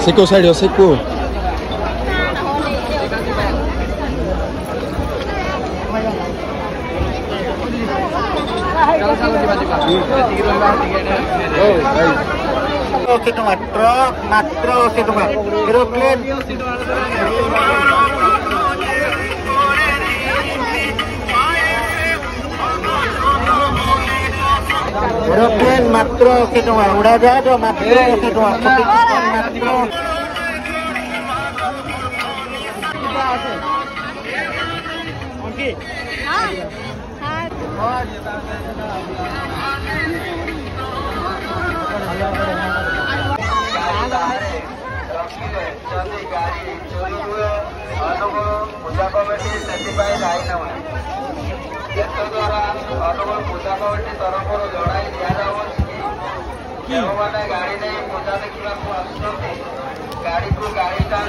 Seco, Sergio, seco. ଅଶୀ ଟଙ୍କା truck ମାତ୍ର ଅଶୀ ଟଙ୍କା ଏରୋପ୍ଲେନ୍ ଏରୋପ୍ଲେନ୍ ମାତ୍ର ଅଶୀ ଟଙ୍କା ଉଡ଼ାଜାହାଜ ମାତ୍ର ଅଶୀ ଟଙ୍କା ମାତ୍ର हाँ हाँ చదువుకు అనుకు పూజా కమిటీ ସେଥିପାଇଁ ଯାଇନାହୁଁ ଏତଦ୍ୱାରା ଅନୁଗୁଳ ପୂଜା କମିଟି ତରଫରୁ ଜଣାଇ ଦିଆଯାଉଛି ଯେଉଁମାନେ ଗାଡ଼ି ନେଇ ପୂଜା ଦେଖିବାକୁ ଆସୁଛନ୍ତି ଗାଡ଼ିକୁ ଗାଡ଼ିଟା